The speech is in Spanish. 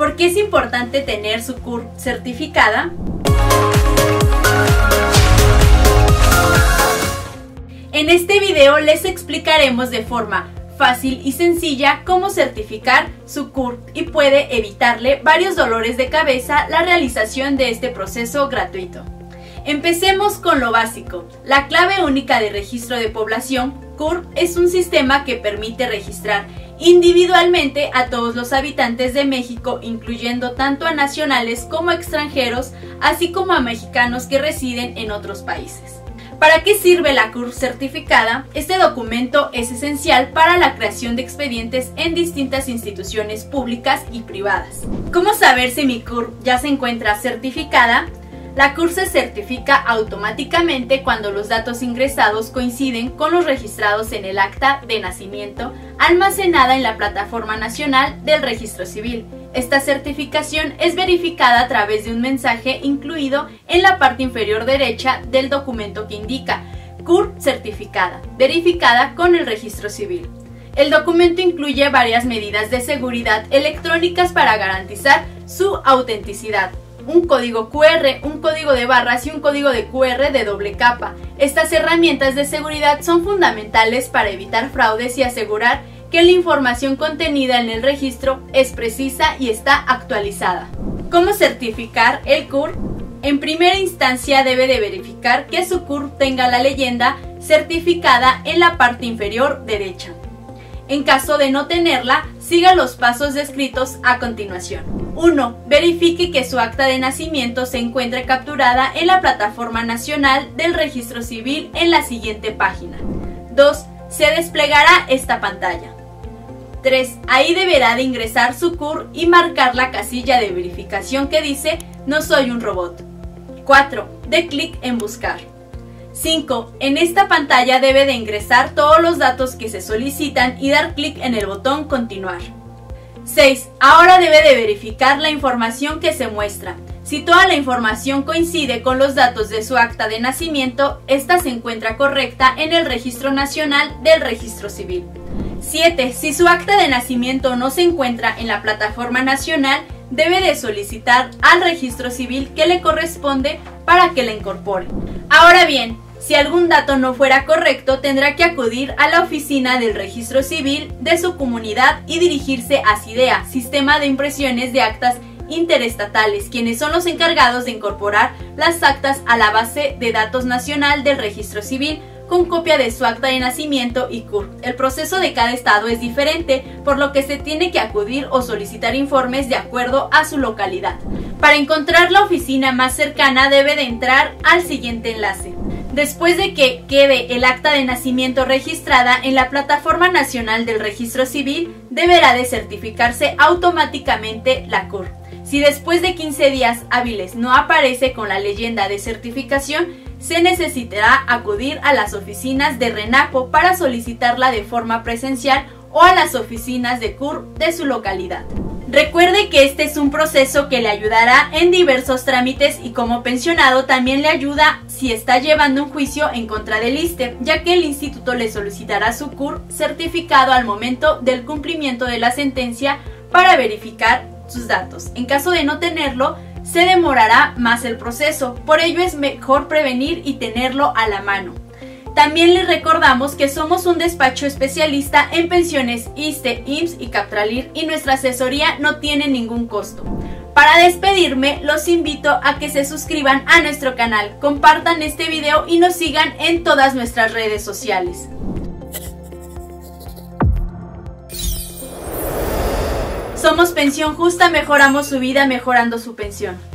¿Por qué es importante tener su CUR certificada? En este video les explicaremos de forma fácil y sencilla cómo certificar su CURP y puede evitarle varios dolores de cabeza la realización de este proceso gratuito. Empecemos con lo básico. La clave única de registro de población, CURP, es un sistema que permite registrar individualmente a todos los habitantes de México, incluyendo tanto a nacionales como extranjeros, así como a mexicanos que residen en otros países. ¿Para qué sirve la CUR certificada? Este documento es esencial para la creación de expedientes en distintas instituciones públicas y privadas. ¿Cómo saber si mi CUR ya se encuentra certificada? La CUR se certifica automáticamente cuando los datos ingresados coinciden con los registrados en el acta de nacimiento almacenada en la Plataforma Nacional del Registro Civil esta certificación es verificada a través de un mensaje incluido en la parte inferior derecha del documento que indica CUR certificada, verificada con el registro civil. El documento incluye varias medidas de seguridad electrónicas para garantizar su autenticidad. Un código QR, un código de barras y un código de QR de doble capa. Estas herramientas de seguridad son fundamentales para evitar fraudes y asegurar que la información contenida en el registro es precisa y está actualizada. ¿Cómo certificar el CUR? En primera instancia debe de verificar que su CUR tenga la leyenda certificada en la parte inferior derecha. En caso de no tenerla, siga los pasos descritos a continuación. 1. Verifique que su acta de nacimiento se encuentre capturada en la Plataforma Nacional del Registro Civil en la siguiente página. 2. Se desplegará esta pantalla. 3. Ahí deberá de ingresar su CUR y marcar la casilla de verificación que dice No soy un robot. 4. De clic en Buscar. 5. En esta pantalla debe de ingresar todos los datos que se solicitan y dar clic en el botón Continuar. 6. Ahora debe de verificar la información que se muestra. Si toda la información coincide con los datos de su acta de nacimiento, esta se encuentra correcta en el Registro Nacional del Registro Civil. 7. Si su acta de nacimiento no se encuentra en la plataforma nacional, debe de solicitar al registro civil que le corresponde para que la incorpore. Ahora bien, si algún dato no fuera correcto, tendrá que acudir a la oficina del registro civil de su comunidad y dirigirse a CIDEA, Sistema de Impresiones de Actas Interestatales, quienes son los encargados de incorporar las actas a la base de datos nacional del registro civil con copia de su acta de nacimiento y CUR. El proceso de cada estado es diferente, por lo que se tiene que acudir o solicitar informes de acuerdo a su localidad. Para encontrar la oficina más cercana debe de entrar al siguiente enlace. Después de que quede el acta de nacimiento registrada en la Plataforma Nacional del Registro Civil, deberá de certificarse automáticamente la CUR. Si después de 15 días hábiles no aparece con la leyenda de certificación, se necesitará acudir a las oficinas de RENAPO para solicitarla de forma presencial o a las oficinas de CUR de su localidad. Recuerde que este es un proceso que le ayudará en diversos trámites y como pensionado también le ayuda si está llevando un juicio en contra del ISTE, ya que el instituto le solicitará su CUR certificado al momento del cumplimiento de la sentencia para verificar sus datos. En caso de no tenerlo, se demorará más el proceso, por ello es mejor prevenir y tenerlo a la mano. También les recordamos que somos un despacho especialista en pensiones ISTE, IMSS y Captralir y nuestra asesoría no tiene ningún costo. Para despedirme, los invito a que se suscriban a nuestro canal, compartan este video y nos sigan en todas nuestras redes sociales. Somos Pensión Justa, mejoramos su vida mejorando su pensión.